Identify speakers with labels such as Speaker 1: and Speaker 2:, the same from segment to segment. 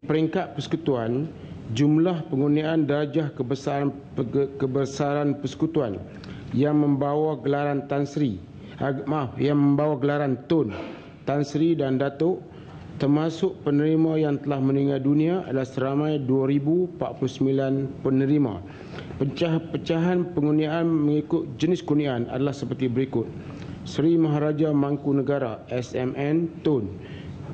Speaker 1: Peringkat persekutuan, jumlah penggunaan darjah kebesaran kebesaran persekutuan yang membawa gelaran Tan Sri, maaf, yang membawa gelaran Tun, Tan Sri dan Datuk termasuk penerima yang telah meninggal dunia adalah seramai 2049 penerima. Pecah-pecahan penggunaan mengikut jenis kurniaan adalah seperti berikut. Seri Maharaja Mangkunegara SMN Tun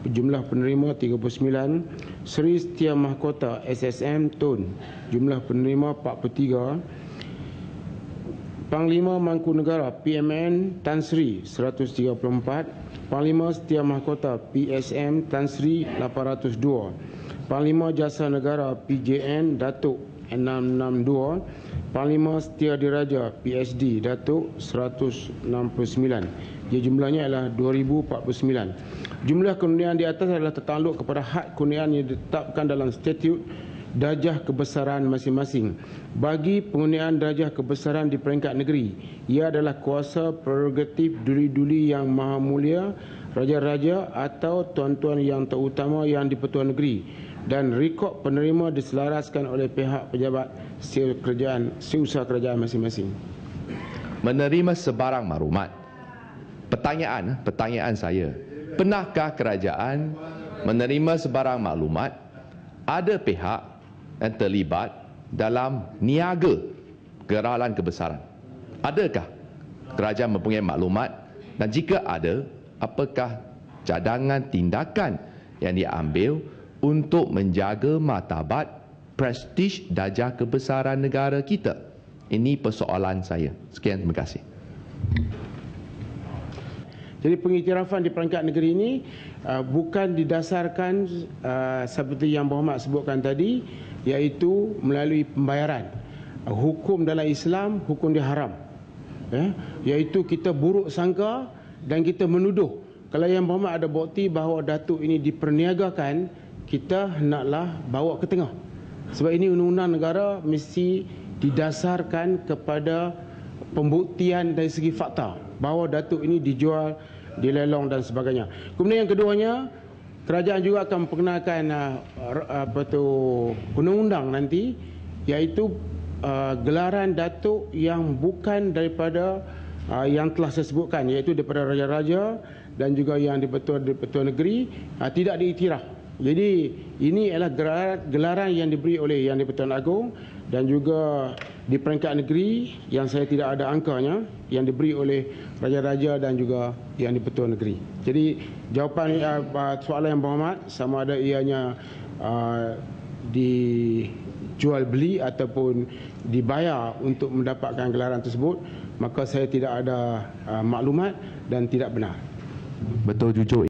Speaker 1: jumlah penerima 39 Seri Setia Mahkota SSM Tun. Jumlah penerima 43 Panglima Mangkunegara PMN Tan Sri 134 Panglima Setia Mahkota PSM Tan Sri 802 Panglima Jasa Negara PJN Datuk 662 Panglima Setia Diraja PSD Datuk 169. Jadi jumlahnya adalah 2049. Jumlah kurniaan di atas adalah tertakluk kepada had kurniaan yang ditetapkan dalam statut darjah kebesaran masing-masing. Bagi penggunaan darjah kebesaran di peringkat negeri, ia adalah kuasa prerogatif duli-duli yang maha mulia, raja-raja atau tuan-tuan yang terutama yang di Pertuan Negeri dan rekod penerima diselaraskan oleh pihak pejabat sil kerajaan seusaha kerajaan masing-masing.
Speaker 2: Menerima sebarang maklumat. Pertanyaan, pertanyaan saya. Pernahkah kerajaan menerima sebarang maklumat ada pihak yang terlibat dalam niaga geralan kebesaran? Adakah kerajaan mempunyai maklumat dan jika ada, apakah cadangan tindakan yang diambil untuk menjaga martabat prestij darjah kebesaran negara kita? Ini persoalan saya. Sekian, terima kasih.
Speaker 1: Jadi pengiktirafan di peringkat negeri ini uh, bukan didasarkan uh, seperti yang Muhammad sebutkan tadi iaitu melalui pembayaran. Uh, hukum dalam Islam, hukum dia haram. Ya, iaitu kita buruk sangka dan kita menuduh. Kalau yang Muhammad ada bukti bahawa datuk ini diperniagakan, kita hendaklah bawa ke tengah. Sebab ini undang-undang negara mesti didasarkan kepada pembuktian dari segi fakta bahawa datuk ini dijual, dilelong dan sebagainya. Kemudian yang keduanya, kerajaan juga akan memperkenalkan uh, apa tu undang-undang nanti iaitu uh, gelaran datuk yang bukan daripada uh, yang telah saya sebutkan iaitu daripada raja-raja dan juga yang dipetua-dipetua negeri uh, tidak diiktiraf jadi ini adalah gelaran, yang diberi oleh Yang di-Pertuan Agong dan juga di peringkat negeri yang saya tidak ada angkanya yang diberi oleh raja-raja dan juga Yang di-Pertuan Negeri. Jadi jawapan uh, soalan yang berhormat sama ada ianya uh, dijual beli ataupun dibayar untuk mendapatkan gelaran tersebut maka saya tidak ada uh, maklumat dan tidak benar.
Speaker 2: Betul jujur